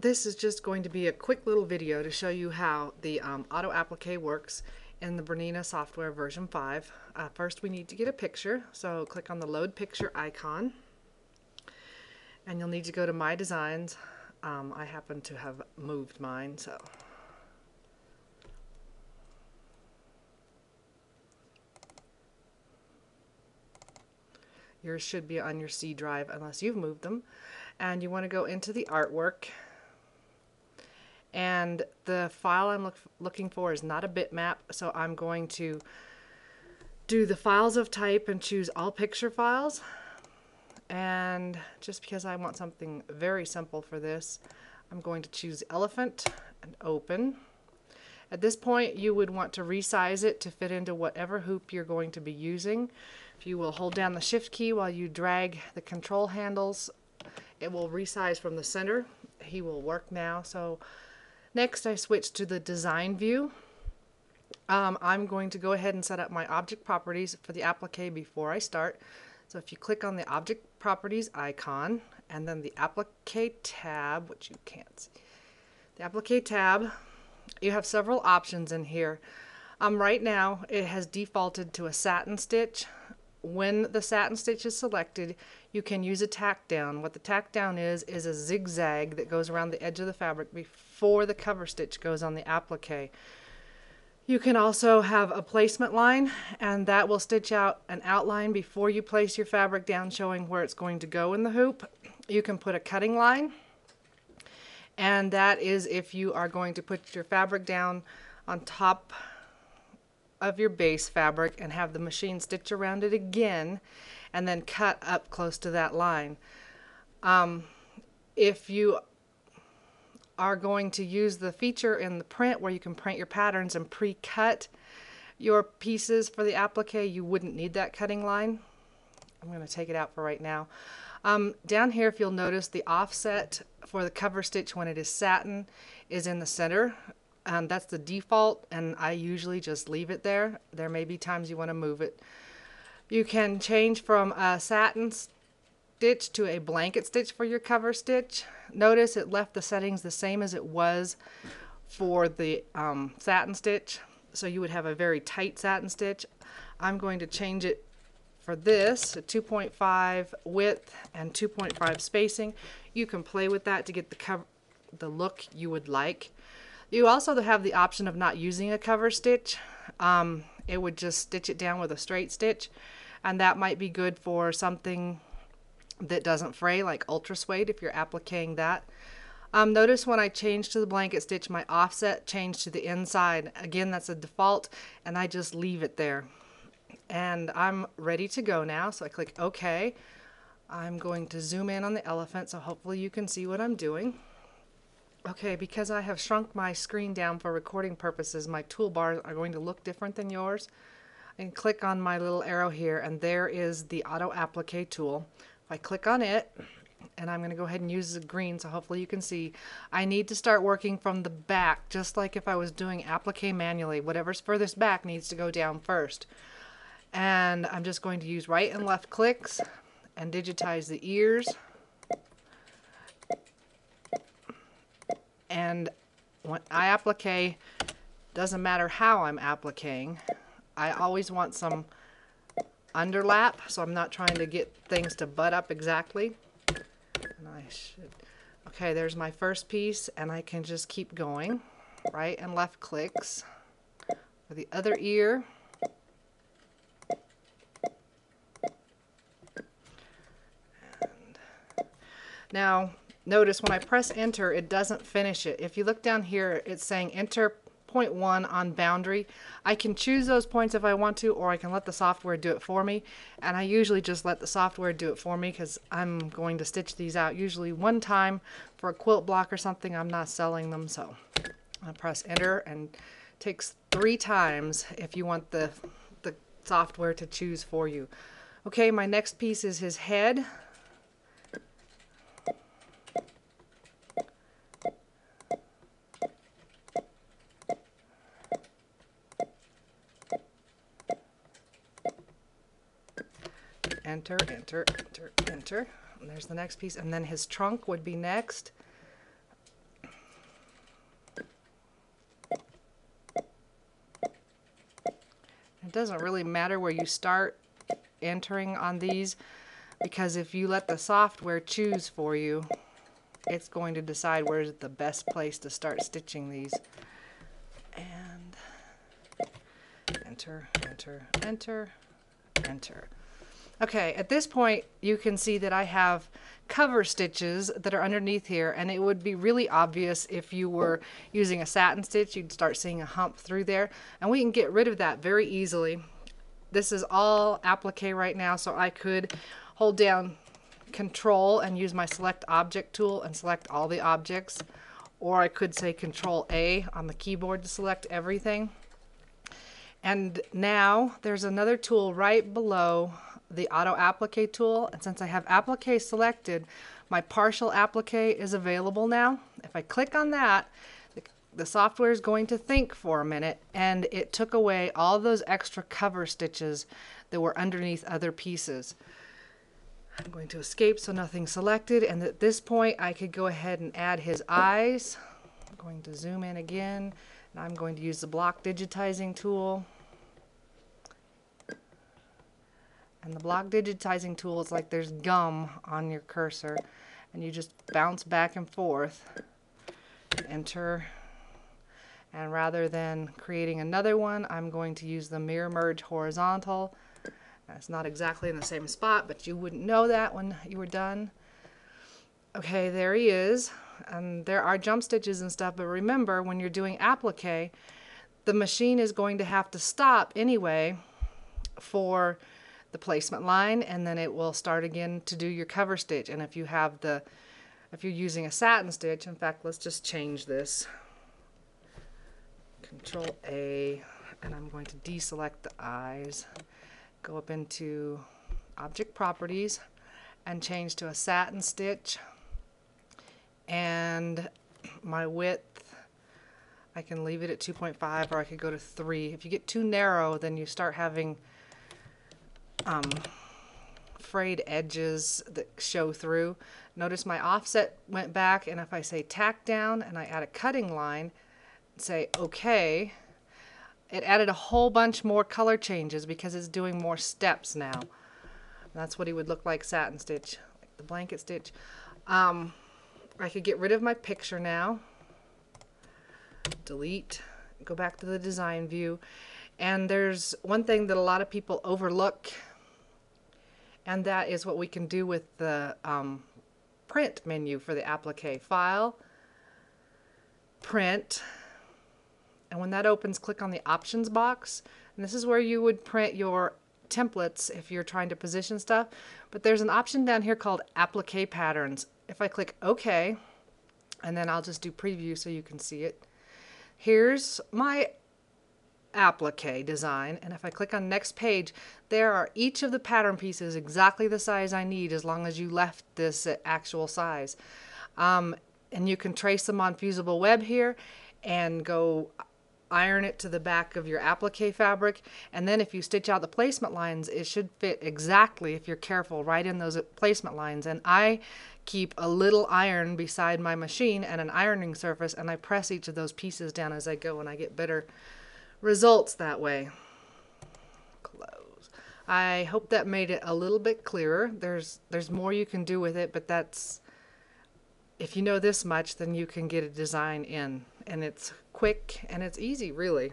this is just going to be a quick little video to show you how the um, auto applique works in the Bernina software version 5. Uh, first we need to get a picture, so click on the load picture icon. And you'll need to go to my designs. Um, I happen to have moved mine so. Yours should be on your C drive unless you've moved them. And you want to go into the artwork and the file I'm look, looking for is not a bitmap so I'm going to do the files of type and choose all picture files. And just because I want something very simple for this I'm going to choose elephant and open. At this point you would want to resize it to fit into whatever hoop you're going to be using. If you will hold down the shift key while you drag the control handles it will resize from the center. He will work now. So Next, I switch to the design view. Um, I'm going to go ahead and set up my object properties for the applique before I start. So if you click on the object properties icon and then the applique tab, which you can't see, the applique tab, you have several options in here. Um, right now, it has defaulted to a satin stitch. When the satin stitch is selected, you can use a tack down. What the tack down is, is a zigzag that goes around the edge of the fabric before the cover stitch goes on the applique. You can also have a placement line and that will stitch out an outline before you place your fabric down showing where it's going to go in the hoop. You can put a cutting line and that is if you are going to put your fabric down on top of your base fabric and have the machine stitch around it again and then cut up close to that line. Um, if you are going to use the feature in the print where you can print your patterns and pre-cut your pieces for the applique, you wouldn't need that cutting line. I'm going to take it out for right now. Um, down here, if you'll notice, the offset for the cover stitch when it is satin is in the center. Um, that's the default, and I usually just leave it there. There may be times you want to move it. You can change from a satin stitch to a blanket stitch for your cover stitch. Notice it left the settings the same as it was for the um, satin stitch. So you would have a very tight satin stitch. I'm going to change it for this, 2.5 width and 2.5 spacing. You can play with that to get the cover, the look you would like. You also have the option of not using a cover stitch. Um, it would just stitch it down with a straight stitch and that might be good for something that doesn't fray like ultra suede if you're appliquing that. Um, notice when I change to the blanket stitch my offset changed to the inside. Again that's a default and I just leave it there. And I'm ready to go now so I click OK. I'm going to zoom in on the elephant so hopefully you can see what I'm doing. Okay, because I have shrunk my screen down for recording purposes, my toolbars are going to look different than yours. And click on my little arrow here, and there is the Auto Applique tool. If I click on it, and I'm going to go ahead and use the green so hopefully you can see, I need to start working from the back, just like if I was doing applique manually. Whatever's furthest back needs to go down first. And I'm just going to use right and left clicks and digitize the ears. and when I applique, doesn't matter how I'm appliquing, I always want some underlap, so I'm not trying to get things to butt up exactly. And I should, okay, there's my first piece, and I can just keep going, right and left clicks. For the other ear, now Notice when I press enter, it doesn't finish it. If you look down here, it's saying enter point one on boundary. I can choose those points if I want to, or I can let the software do it for me. And I usually just let the software do it for me because I'm going to stitch these out usually one time for a quilt block or something. I'm not selling them, so I press enter and takes three times if you want the, the software to choose for you. Okay, my next piece is his head. enter, enter, enter, enter. And there's the next piece. And then his trunk would be next. It doesn't really matter where you start entering on these because if you let the software choose for you, it's going to decide where's the best place to start stitching these. And enter, enter, enter, enter. Okay, at this point you can see that I have cover stitches that are underneath here and it would be really obvious if you were using a satin stitch you'd start seeing a hump through there and we can get rid of that very easily. This is all applique right now so I could hold down control and use my select object tool and select all the objects or I could say control A on the keyboard to select everything. And now there's another tool right below the auto applique tool. And since I have applique selected my partial applique is available now. If I click on that the, software is going to think for a minute. And it took away all those extra cover stitches that were underneath other pieces. I'm going to escape so nothing's selected. And at this point I could go ahead and add his eyes. I'm going to zoom in again. And I'm going to use the block digitizing tool And the block digitizing tool is like there's gum on your cursor and you just bounce back and forth. Enter. And rather than creating another one, I'm going to use the mirror merge horizontal. It's not exactly in the same spot, but you wouldn't know that when you were done. Okay, there he is. And there are jump stitches and stuff, but remember when you're doing applique, the machine is going to have to stop anyway for the placement line and then it will start again to do your cover stitch. And if you have the if you're using a satin stitch in fact let's just change this. Control A and I'm going to deselect the eyes. Go up into object properties and change to a satin stitch. And my width I can leave it at 2.5 or I could go to 3 if you get too narrow then you start having um, frayed edges that show through. Notice my offset went back and if I say tack down and I add a cutting line, say okay, it added a whole bunch more color changes because it's doing more steps now. that's what he would look like satin stitch, like the blanket stitch. Um, I could get rid of my picture now. Delete, go back to the design view. And there's one thing that a lot of people overlook and that is what we can do with the um, print menu for the applique file. Print. And when that opens click on the options box. And this is where you would print your templates if you're trying to position stuff. But there's an option down here called applique patterns. If I click OK and then I'll just do preview so you can see it. Here's my applique design. And if I click on next page there are each of the pattern pieces exactly the size I need as long as you left this actual size. Um, and you can trace them on fusible web here and go iron it to the back of your applique fabric. And then if you stitch out the placement lines it should fit exactly if you're careful right in those placement lines. And I keep a little iron beside my machine and an ironing surface and I press each of those pieces down as I go and I get better results that way. Close. I hope that made it a little bit clearer. There's there's more you can do with it, but that's if you know this much, then you can get a design in. And it's quick and it's easy, really.